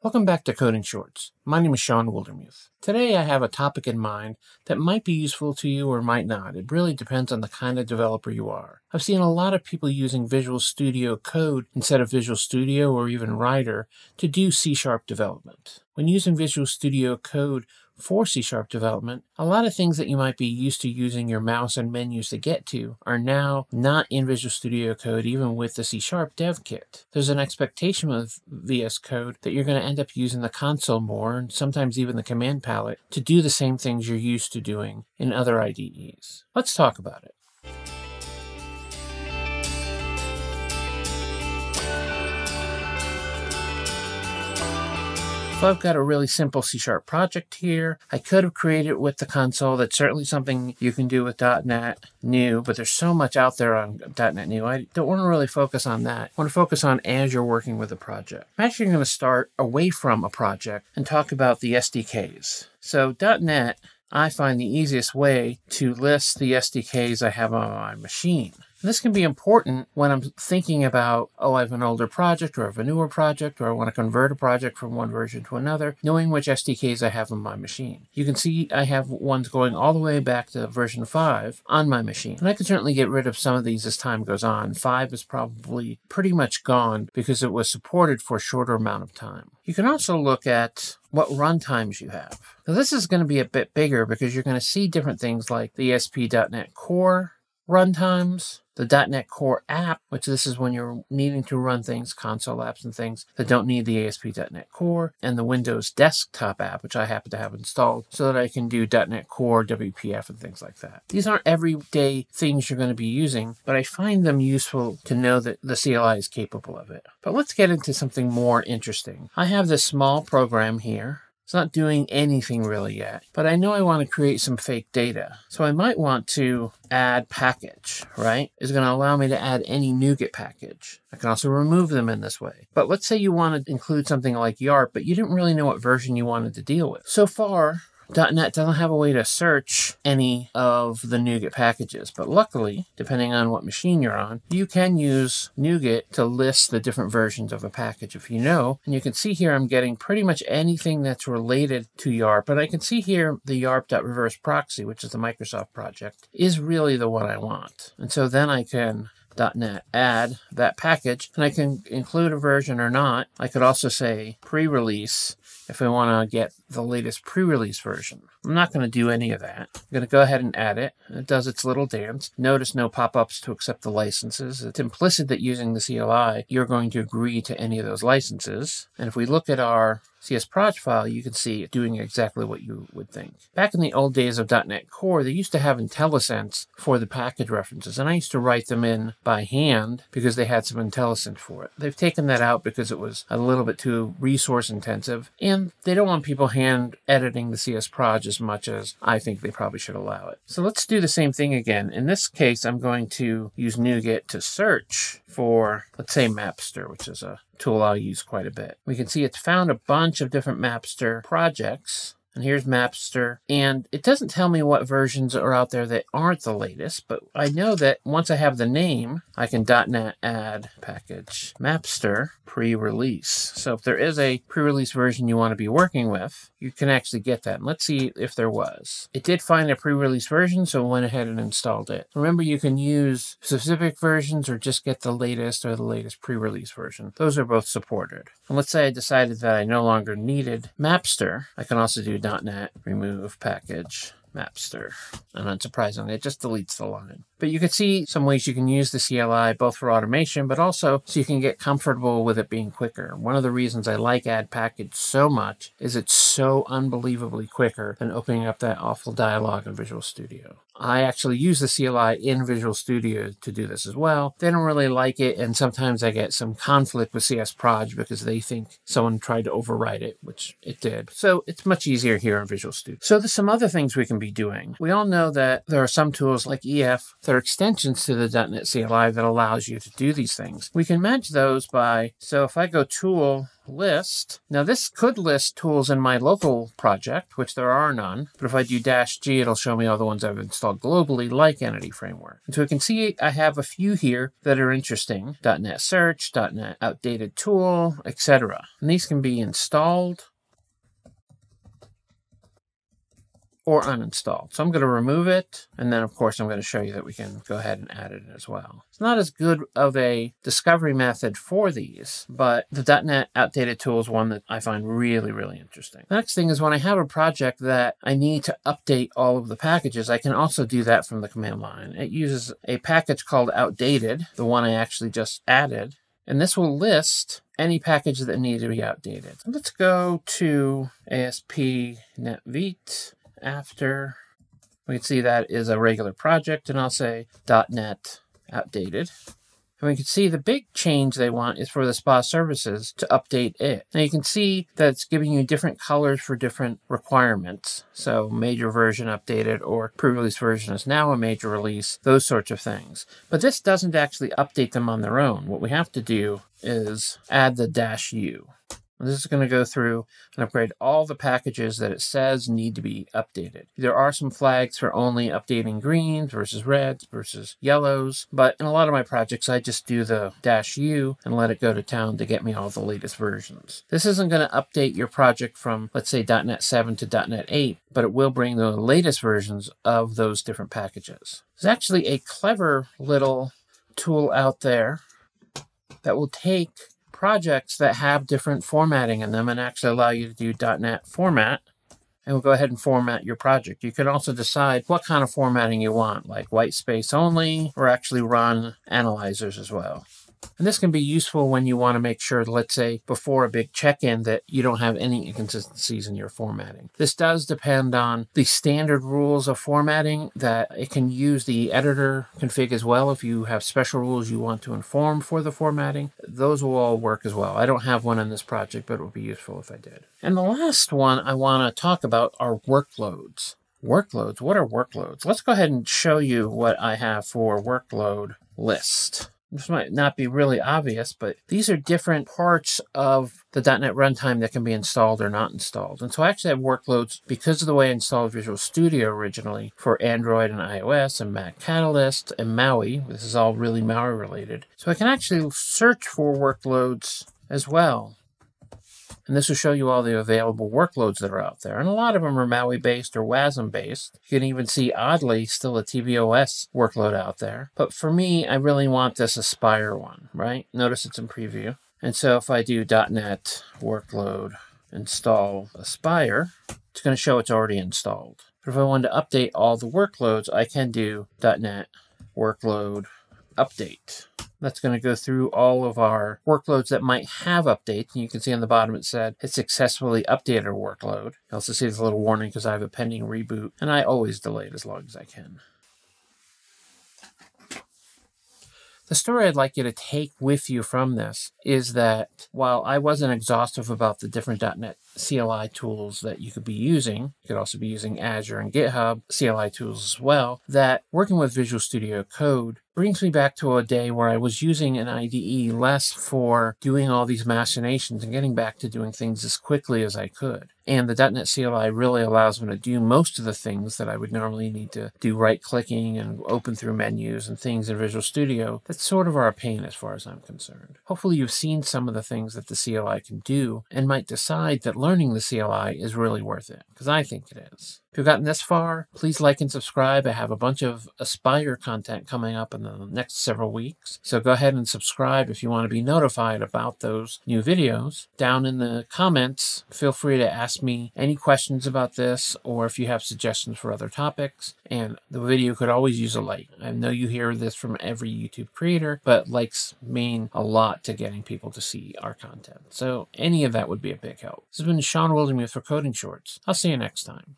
Welcome back to Coding Shorts. My name is Shawn Wildermuth. Today I have a topic in mind that might be useful to you or might not. It really depends on the kind of developer you are. I've seen a lot of people using Visual Studio Code instead of Visual Studio or even Rider to do C Sharp development. When using Visual Studio Code for C Sharp development, a lot of things that you might be used to using your mouse and menus to get to are now not in Visual Studio Code, even with the C Sharp Dev Kit. There's an expectation with VS Code that you're going to end up using the console more, and sometimes even the command palette, to do the same things you're used to doing in other IDEs. Let's talk about it. So I've got a really simple C Sharp project here. I could have created it with the console. That's certainly something you can do with .NET New, but there's so much out there on .NET New. I don't want to really focus on that. I want to focus on as you're working with a project. I'm actually going to start away from a project and talk about the SDKs. So .NET, I find the easiest way to list the SDKs I have on my machine. This can be important when I'm thinking about, oh, I have an older project or I have a newer project or I want to convert a project from one version to another, knowing which SDKs I have on my machine. You can see I have ones going all the way back to version 5 on my machine. And I can certainly get rid of some of these as time goes on. 5 is probably pretty much gone because it was supported for a shorter amount of time. You can also look at what runtimes you have. Now, this is going to be a bit bigger because you're going to see different things like the ASP.NET Core runtimes, the .NET Core app, which this is when you're needing to run things, console apps and things that don't need the ASP.NET Core, and the Windows Desktop app, which I happen to have installed so that I can do .NET Core, WPF, and things like that. These aren't everyday things you're going to be using, but I find them useful to know that the CLI is capable of it. But let's get into something more interesting. I have this small program here it's not doing anything really yet, but I know I want to create some fake data. So I might want to add package, right? Is going to allow me to add any NuGet package. I can also remove them in this way. But let's say you want to include something like YARP, but you didn't really know what version you wanted to deal with. So far, .NET doesn't have a way to search any of the NuGet packages, but luckily, depending on what machine you're on, you can use NuGet to list the different versions of a package if you know. And you can see here I'm getting pretty much anything that's related to YARP, but I can see here the YARP.reverse proxy, which is the Microsoft project, is really the one I want. And so then I can .NET add that package and I can include a version or not. I could also say pre-release if I want to get the latest pre-release version. I'm not going to do any of that. I'm going to go ahead and add it. It does its little dance. Notice no pop-ups to accept the licenses. It's implicit that using the CLI, you're going to agree to any of those licenses. And if we look at our CS Proj file, you can see it doing exactly what you would think. Back in the old days of .NET Core, they used to have IntelliSense for the package references, and I used to write them in by hand because they had some IntelliSense for it. They've taken that out because it was a little bit too resource intensive, and they don't want people hand editing the CSproj as much as I think they probably should allow it. So let's do the same thing again. In this case, I'm going to use NuGet to search for, let's say, Mapster, which is a tool I'll use quite a bit. We can see it's found a bunch of different Mapster projects and here's Mapster. And it doesn't tell me what versions are out there that aren't the latest, but I know that once I have the name, I can .NET add package Mapster pre-release. So if there is a pre-release version you want to be working with, you can actually get that. And let's see if there was. It did find a pre-release version, so I went ahead and installed it. Remember, you can use specific versions or just get the latest or the latest pre-release version. Those are both supported. And let's say I decided that I no longer needed Mapster. I can also do .NET remove package Mapster. And unsurprisingly, it just deletes the line. But you can see some ways you can use the CLI both for automation, but also so you can get comfortable with it being quicker. One of the reasons I like add package so much is it's so unbelievably quicker than opening up that awful dialog in Visual Studio. I actually use the CLI in Visual Studio to do this as well. They don't really like it, and sometimes I get some conflict with CS Proj because they think someone tried to overwrite it, which it did. So it's much easier here in Visual Studio. So there's some other things we can be doing. We all know that there are some tools like EF that are extensions to the .NET CLI that allows you to do these things. We can match those by, so if I go Tool, list. Now this could list tools in my local project, which there are none, but if I do dash G, it'll show me all the ones I've installed globally, like Entity Framework. And so we can see I have a few here that are interesting. .NET Search, .NET Outdated Tool, etc. And these can be installed or uninstalled. So I'm going to remove it. And then, of course, I'm going to show you that we can go ahead and add it as well. It's not as good of a discovery method for these, but the .NET Outdated Tool is one that I find really, really interesting. The next thing is when I have a project that I need to update all of the packages, I can also do that from the command line. It uses a package called Outdated, the one I actually just added, and this will list any packages that need to be outdated. Let's go to ASP.NET NetVite after. We can see that is a regular project, and I'll say .NET outdated. And we can see the big change they want is for the SPA services to update it. Now you can see that it's giving you different colors for different requirements. So major version updated or pre-release version is now a major release, those sorts of things. But this doesn't actually update them on their own. What we have to do is add the dash U. This is going to go through and upgrade all the packages that it says need to be updated. There are some flags for only updating greens versus reds versus yellows, but in a lot of my projects, I just do the dash U and let it go to town to get me all the latest versions. This isn't going to update your project from, let's say, .NET 7 to .NET 8, but it will bring the latest versions of those different packages. There's actually a clever little tool out there that will take projects that have different formatting in them and actually allow you to do .NET format and we'll go ahead and format your project. You can also decide what kind of formatting you want, like white space only, or actually run analyzers as well. And this can be useful when you want to make sure, let's say, before a big check-in that you don't have any inconsistencies in your formatting. This does depend on the standard rules of formatting that it can use the editor config as well if you have special rules you want to inform for the formatting. Those will all work as well. I don't have one in this project, but it would be useful if I did. And the last one I want to talk about are workloads. Workloads, what are workloads? Let's go ahead and show you what I have for workload list. This might not be really obvious, but these are different parts of the .NET runtime that can be installed or not installed. And so I actually have workloads because of the way I installed Visual Studio originally for Android and iOS and Mac Catalyst and Maui. This is all really Maui related. So I can actually search for workloads as well. And this will show you all the available workloads that are out there. And a lot of them are Maui based or WASM based. You can even see, oddly, still a tvOS workload out there. But for me, I really want this Aspire one, right? Notice it's in preview. And so if I do .NET workload install Aspire, it's going to show it's already installed. But if I wanted to update all the workloads, I can do .NET workload update. That's going to go through all of our workloads that might have updates. And you can see on the bottom it said it successfully updated a workload. You also see this little warning because I have a pending reboot, and I always delay it as long as I can. The story I'd like you to take with you from this is that while I wasn't exhaustive about the different .NET CLI tools that you could be using, you could also be using Azure and GitHub CLI tools as well, that working with Visual Studio Code brings me back to a day where I was using an IDE less for doing all these machinations and getting back to doing things as quickly as I could. And the .NET CLI really allows me to do most of the things that I would normally need to do right clicking and open through menus and things in Visual Studio that sort of are a pain as far as I'm concerned. Hopefully you've seen some of the things that the CLI can do and might decide that learning the CLI is really worth it, because I think it is. If you've gotten this far, please like and subscribe. I have a bunch of Aspire content coming up in the next several weeks. So go ahead and subscribe if you want to be notified about those new videos. Down in the comments, feel free to ask me any questions about this or if you have suggestions for other topics. And the video could always use a like. I know you hear this from every YouTube creator, but likes mean a lot to getting people to see our content. So any of that would be a big help. This has been Shawn Wildermuth for Coding Shorts. I'll see you next time.